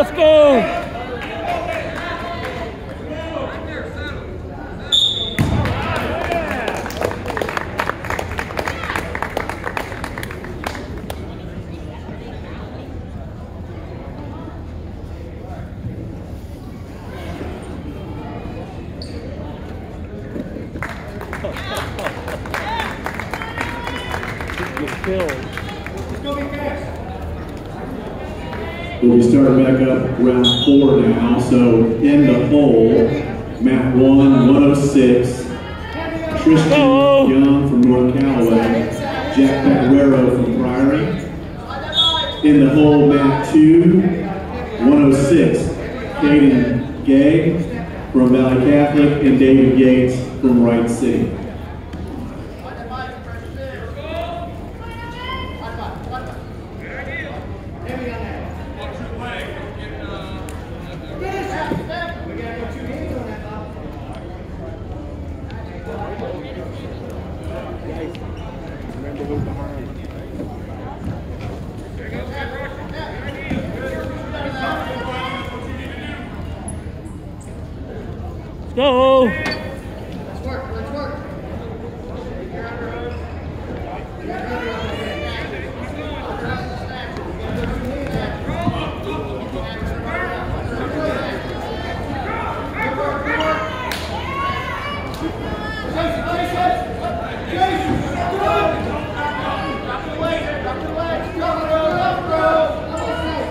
let's go. Killed. We'll be starting back up round four now. So in the hole, map one, 106, Tristan. Young from North Callaway, Jack Peguero from Priory. In the hole, map two, 106, Caden Gay from Valley Catholic, and David Gates from Wright City. Let's go. Let's work, let's work.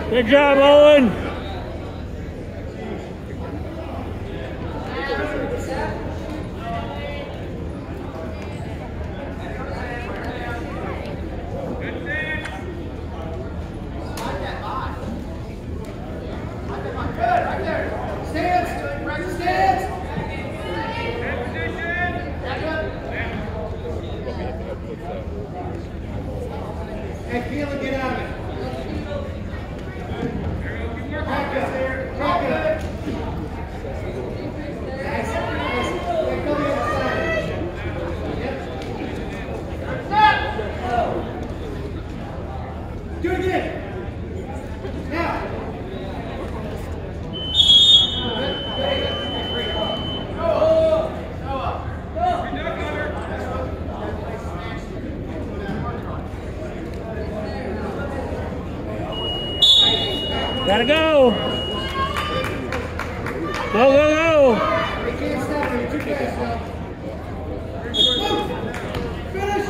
Good job, Owen. Hey, feel it, get out of it. Practice there, practice. Nice, nice. Hey, go the other side. Yep. Do it again. Now. Gotta go. Go, go, go. You can't stop it. You're too fast, Finish.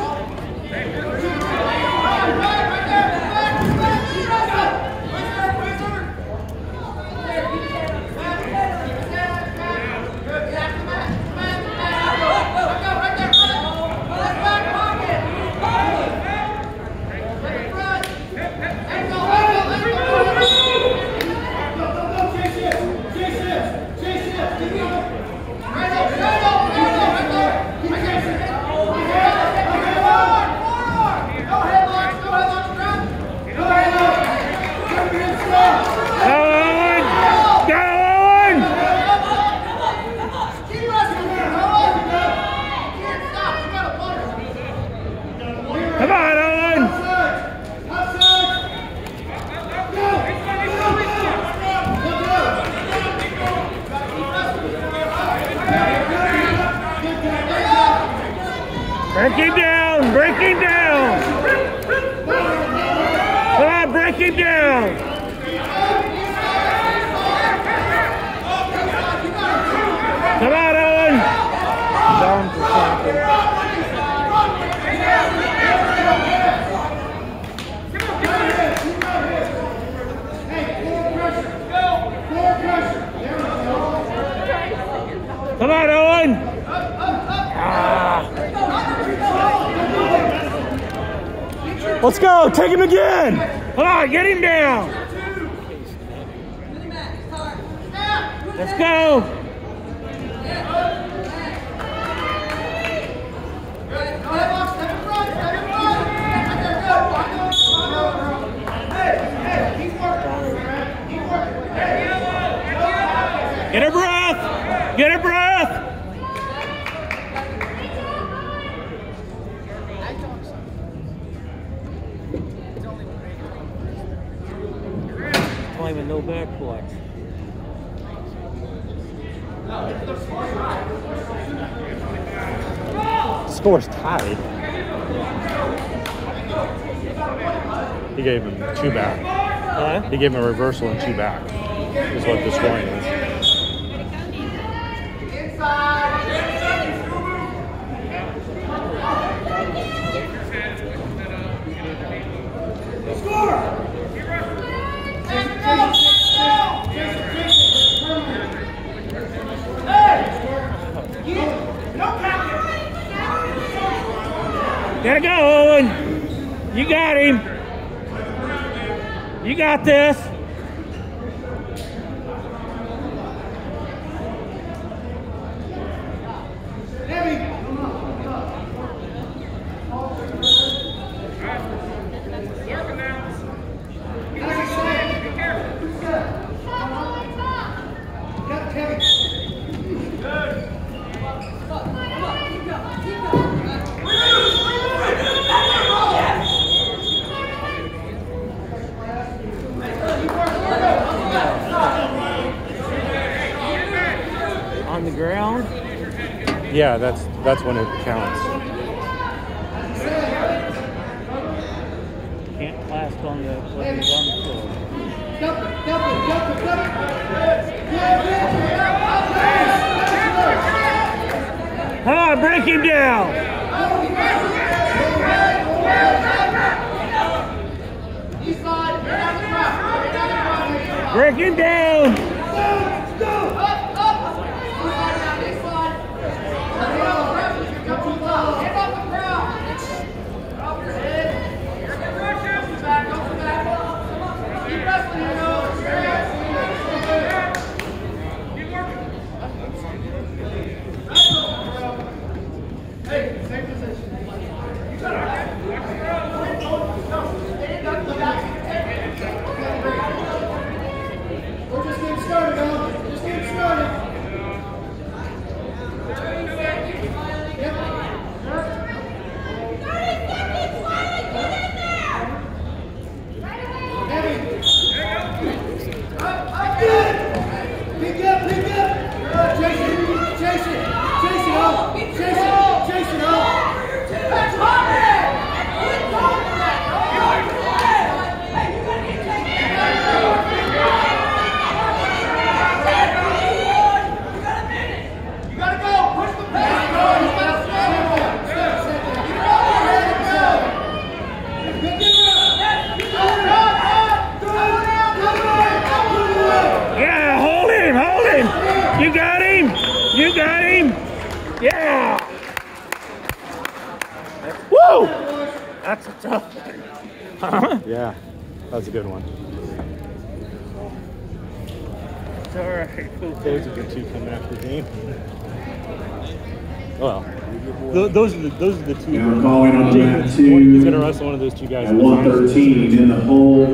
Go, Owen. Go, Owen. Come on, Owen. Break him down. Break him down. Come him down. Come on, Owen. Down for something. Come on, Owen. Ah. Let's go. Take him again. On, get him down. Let's go. Get a breath. Get a breath. Score's tied. He gave him two back. Huh? He gave him a reversal and two back. Is what the scoring is. Gotta go, Owen. You got him. You got this. On the ground. Yeah, that's that's when it counts. Can't clasp on the on the floor. Come on, break him down. Break him down. Up, up. East side down, east side. Come to the top. Get off the ground. Drop your head. Go to the back, go to the back. Keep wrestling, you know. Hey, same position. We're just getting started, though. Just getting started. Pick up, pick up. Chase it, chase it, chase it up. Chase it, chase it up. You gotta go. Push the pace. Go. You gotta stand there. Stand, stand there. Get it up. Get it up. Get it up. Go, go, go. Go, go. Yeah, hold him, hold him. You got him. You got him. Yeah. Woo! That's a tough one. Yeah, that's a good one. It's all right. Those are the two coming after the game. Oh, well, th- those are the those are the two. Now calling on Jake mat is two gonna wrestle one of those two guys. At in 113 in the hole.